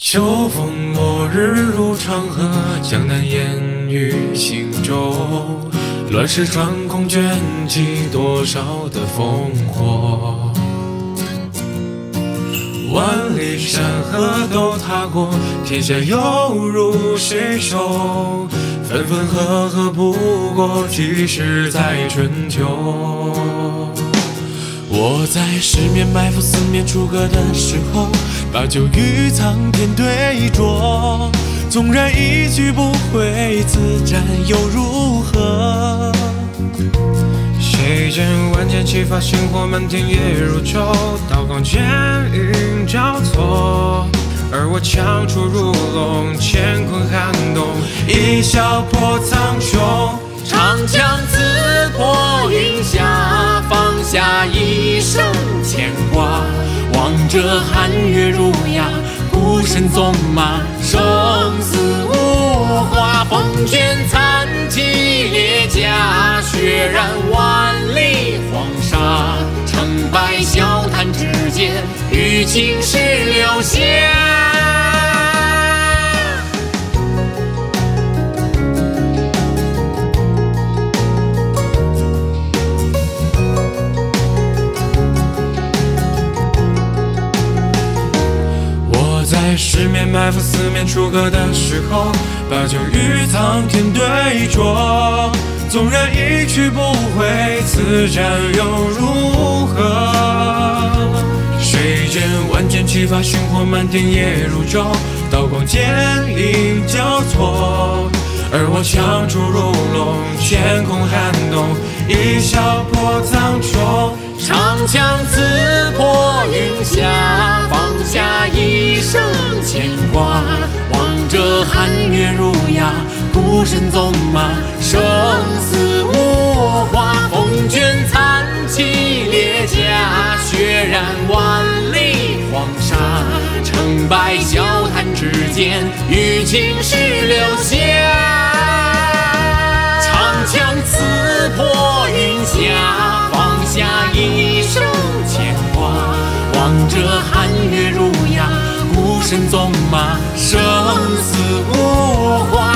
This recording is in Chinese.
秋风落日入长河，江南烟雨行舟。乱世穿空卷起多少的烽火。万里山河都踏过，天下又如谁手？分分合合不过几世在春秋。我在十面埋伏，四面楚歌的时候，把酒与苍天对酌。纵然一去不回，此战又如何？谁见万箭齐发，星火满天夜如昼，刀光剑影交错，而我枪出如龙，乾坤撼动，一笑破苍穹，这寒月如牙，孤身纵马，生死无话，风卷残骑裂甲，血染万里黄沙，成败笑谈之间，与青史留下。在十面埋伏，四面楚歌的时候，把酒与苍天对酌。纵然一去不回，此战又如何？谁见万箭齐发，星火满天夜如昼，刀光剑影交错，而我枪出如龙，乾坤撼动，一笑破苍穹。长枪刺白笑谈之间，与情事留下。长枪刺破云霞，放下一生牵挂。望着寒月如牙，孤身纵马，生死无话。